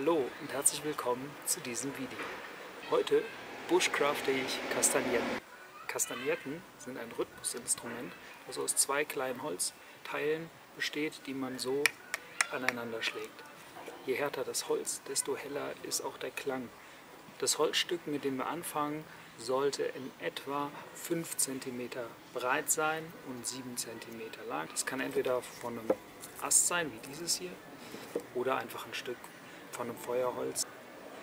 Hallo und herzlich willkommen zu diesem Video. Heute bushcrafte ich Kastagnetten. Kastagnetten sind ein Rhythmusinstrument, das aus zwei kleinen Holzteilen besteht, die man so aneinander schlägt. Je härter das Holz, desto heller ist auch der Klang. Das Holzstück, mit dem wir anfangen, sollte in etwa 5 cm breit sein und 7 cm lang. Das kann entweder von einem Ast sein, wie dieses hier, oder einfach ein Stück von einem Feuerholz.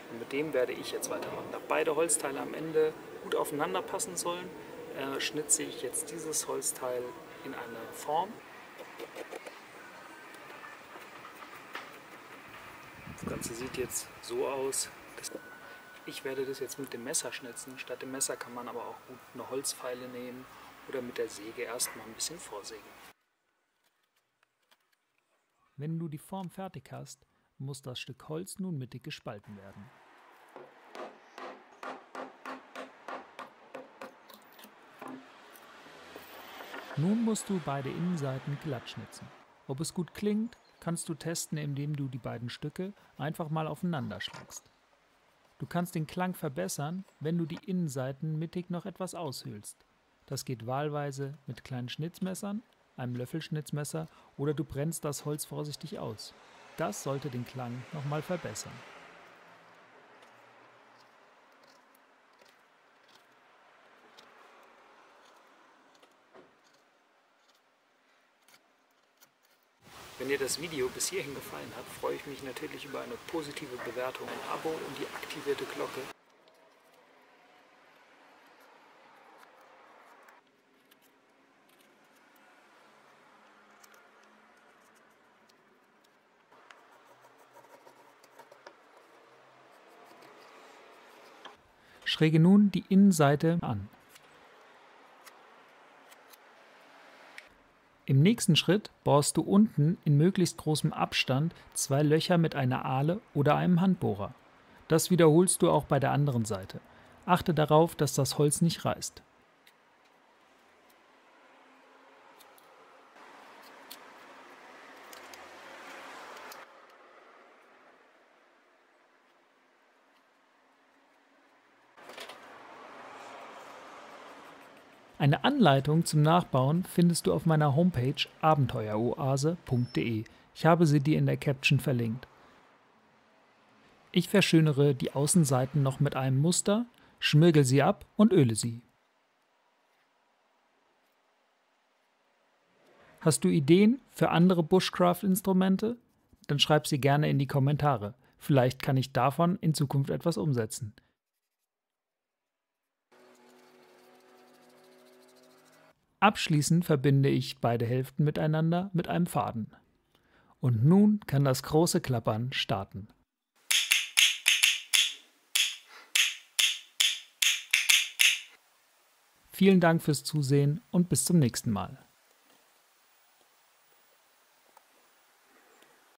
Und mit dem werde ich jetzt weitermachen. Da beide Holzteile am Ende gut aufeinander passen sollen, äh, schnitze ich jetzt dieses Holzteil in eine Form. Das Ganze sieht jetzt so aus. Ich werde das jetzt mit dem Messer schnitzen. Statt dem Messer kann man aber auch gut eine Holzfeile nehmen oder mit der Säge erstmal ein bisschen vorsägen. Wenn du die Form fertig hast, muss das Stück Holz nun mittig gespalten werden. Nun musst du beide Innenseiten glatt schnitzen. Ob es gut klingt, kannst du testen, indem du die beiden Stücke einfach mal aufeinander schlägst. Du kannst den Klang verbessern, wenn du die Innenseiten mittig noch etwas aushöhlst. Das geht wahlweise mit kleinen Schnitzmessern einem Löffelschnitzmesser oder du brennst das Holz vorsichtig aus. Das sollte den Klang nochmal verbessern. Wenn dir das Video bis hierhin gefallen hat, freue ich mich natürlich über eine positive Bewertung, ein Abo und die aktivierte Glocke. Schräge nun die Innenseite an. Im nächsten Schritt bohrst du unten in möglichst großem Abstand zwei Löcher mit einer Ahle oder einem Handbohrer. Das wiederholst du auch bei der anderen Seite. Achte darauf, dass das Holz nicht reißt. Eine Anleitung zum Nachbauen findest du auf meiner Homepage abenteueroase.de. Ich habe sie dir in der Caption verlinkt. Ich verschönere die Außenseiten noch mit einem Muster, schmirgel sie ab und öle sie. Hast du Ideen für andere Bushcraft-Instrumente? Dann schreib sie gerne in die Kommentare. Vielleicht kann ich davon in Zukunft etwas umsetzen. Abschließend verbinde ich beide Hälften miteinander mit einem Faden. Und nun kann das große Klappern starten. Vielen Dank fürs Zusehen und bis zum nächsten Mal.